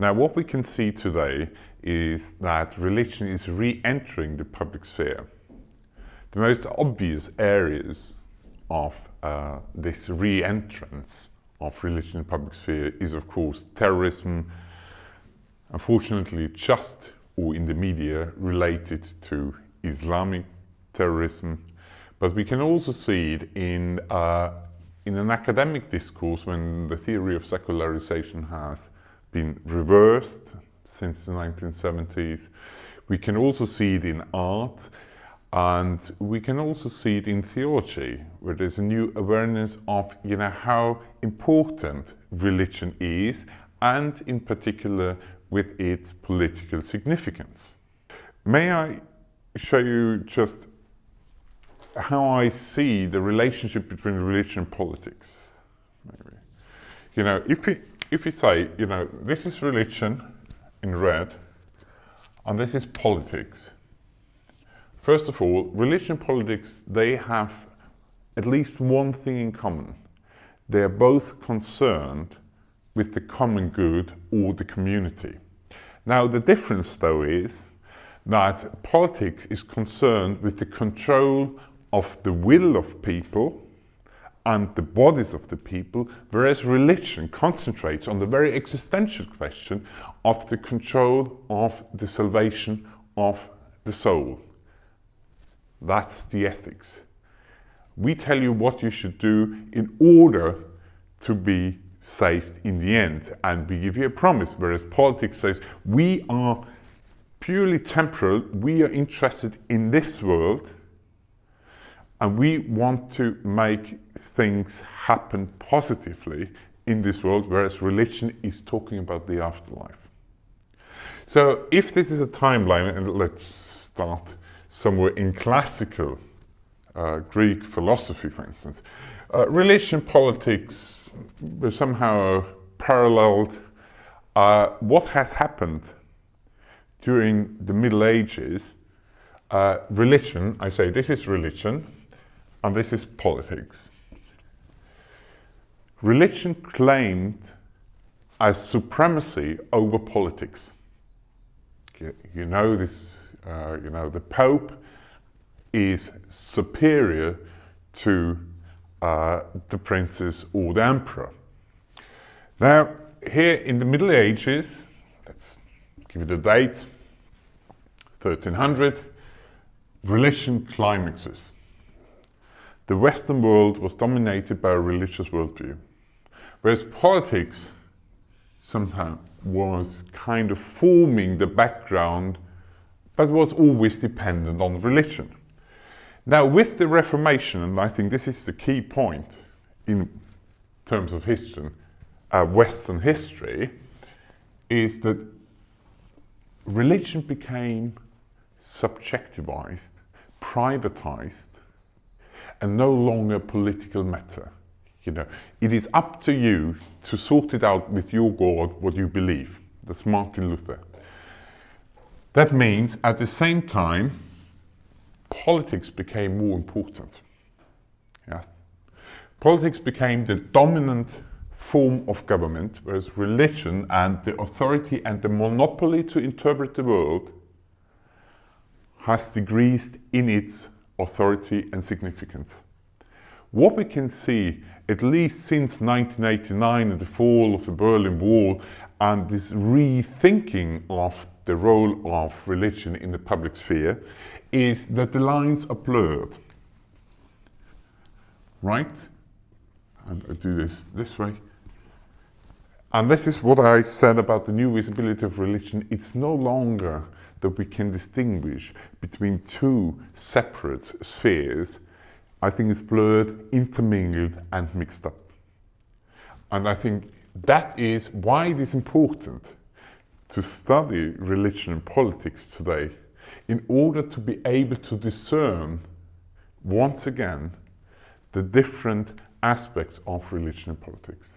Now, what we can see today is that religion is re-entering the public sphere. The most obvious areas of uh, this re-entrance of religion in the public sphere is, of course, terrorism, unfortunately just or in the media related to Islamic terrorism, but we can also see it in, uh, in an academic discourse when the theory of secularization has been reversed since the 1970s. We can also see it in art, and we can also see it in theology, where there's a new awareness of you know, how important religion is, and in particular with its political significance. May I show you just how I see the relationship between religion and politics? Maybe. You know, if we, if we say, you know, this is religion in red, and this is politics. First of all, religion and politics, they have at least one thing in common. They are both concerned with the common good or the community. Now, the difference, though, is that politics is concerned with the control of the will of people and the bodies of the people, whereas religion concentrates on the very existential question of the control of the salvation of the soul. That's the ethics. We tell you what you should do in order to be saved in the end, and we give you a promise, whereas politics says we are purely temporal, we are interested in this world and we want to make things happen positively in this world, whereas religion is talking about the afterlife. So if this is a timeline, and let's start somewhere in classical uh, Greek philosophy, for instance, uh, religion, politics were somehow paralleled. Uh, what has happened during the Middle Ages, uh, religion, I say this is religion, and this is politics. Religion claimed as supremacy over politics. You know this, uh, you know, the Pope is superior to uh, the princes or the emperor. Now, here in the Middle Ages, let's give it a date, 1300, religion climaxes the Western world was dominated by a religious worldview, whereas politics sometimes was kind of forming the background, but was always dependent on religion. Now, with the Reformation, and I think this is the key point in terms of history, uh, Western history, is that religion became subjectivized, privatized, and no longer a political matter. You know, it is up to you to sort it out with your God what you believe. That's Martin Luther. That means at the same time, politics became more important. Yes. Politics became the dominant form of government, whereas religion and the authority and the monopoly to interpret the world has decreased in its authority and significance. What we can see, at least since 1989 and the fall of the Berlin Wall and this rethinking of the role of religion in the public sphere, is that the lines are blurred. Right? And I do this this way. And this is what I said about the new visibility of religion. It's no longer that we can distinguish between two separate spheres, I think it's blurred, intermingled, and mixed up. And I think that is why it is important to study religion and politics today in order to be able to discern once again the different aspects of religion and politics.